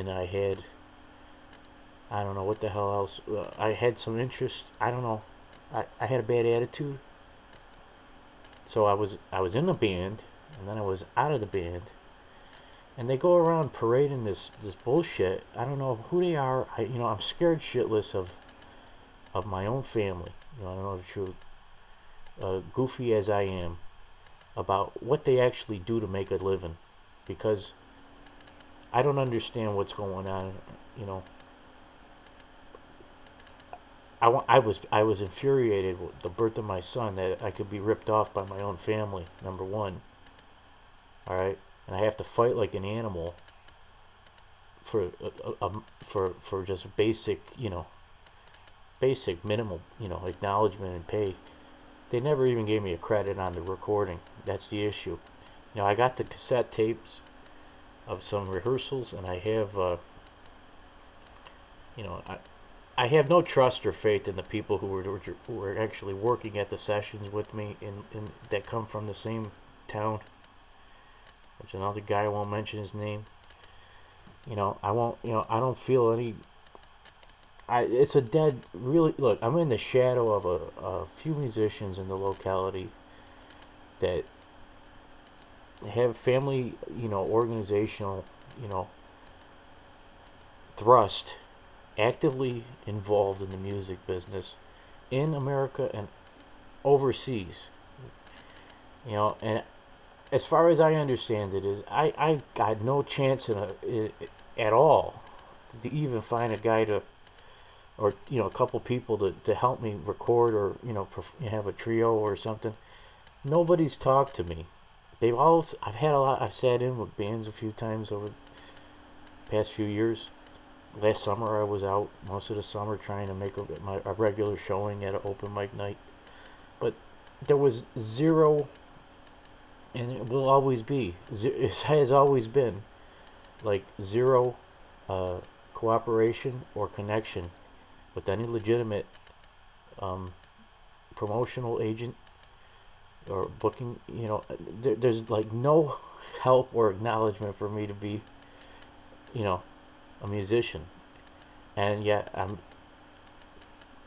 and I had I don't know what the hell else. Uh, I had some interest. I don't know. I, I had a bad attitude. So I was I was in the band, and then I was out of the band. And they go around parading this this bullshit. I don't know who they are. I you know I'm scared shitless of of my own family. You know I don't know the truth. Uh, goofy as I am about what they actually do to make a living, because I don't understand what's going on. You know I, I was I was infuriated with the birth of my son that I could be ripped off by my own family. Number one. All right, and I have to fight like an animal for a, a, for for just basic you know basic minimal you know acknowledgement and pay. They never even gave me a credit on the recording. That's the issue. You know, I got the cassette tapes of some rehearsals, and I have uh, you know I I have no trust or faith in the people who were who were actually working at the sessions with me in, in that come from the same town. There's another guy I won't mention his name. You know, I won't. You know, I don't feel any. I it's a dead. Really, look, I'm in the shadow of a, a few musicians in the locality that have family, you know, organizational, you know, thrust actively involved in the music business in America and overseas. You know, and as far as I understand it is, I, I got no chance in a, at all to even find a guy to, or, you know, a couple people to, to help me record or, you know, have a trio or something. Nobody's talked to me. They've all, I've had a lot, I've sat in with bands a few times over the past few years last summer I was out most of the summer trying to make a, my, a regular showing at an open mic night. But there was zero, and it will always be, it has always been, like zero uh, cooperation or connection with any legitimate um, promotional agent or booking, you know, there, there's like no help or acknowledgement for me to be, you know, a musician, and yet I'm,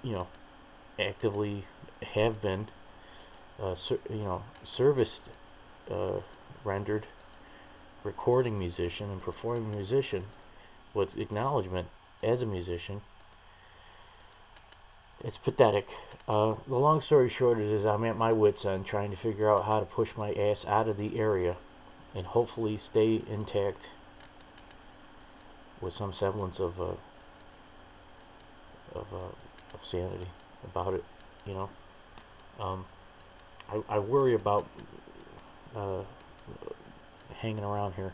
you know, actively have been, uh, you know, serviced, uh, rendered, recording musician and performing musician, with acknowledgement as a musician. It's pathetic. Uh, the long story short is I'm at my wits end trying to figure out how to push my ass out of the area and hopefully stay intact with some semblance of uh, of, uh, of sanity about it, you know. Um, I, I worry about uh, hanging around here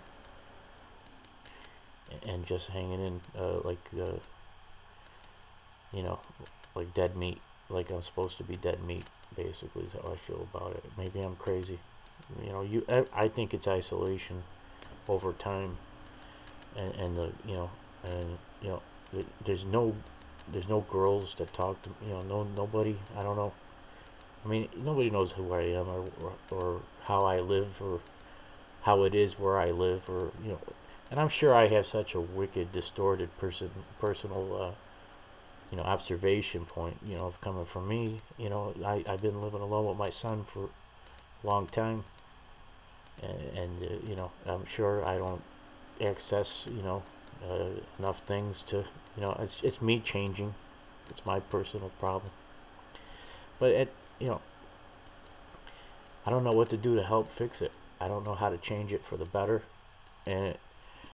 and just hanging in uh, like uh, you know like dead meat like I'm supposed to be dead meat basically is how I feel about it. Maybe I'm crazy. You know you I think it's isolation over time and, and the you know and you know there's no there's no girls that talk to you know no nobody I don't know. I mean nobody knows who I am or, or, or how I live or how it is where I live or you know and I'm sure I have such a wicked distorted person personal uh, you know observation point you know coming from me you know I, I've been living alone with my son for a long time and, and uh, you know I'm sure I don't access, you know, uh, enough things to, you know, it's, it's me changing. It's my personal problem. But, it, you know, I don't know what to do to help fix it. I don't know how to change it for the better. And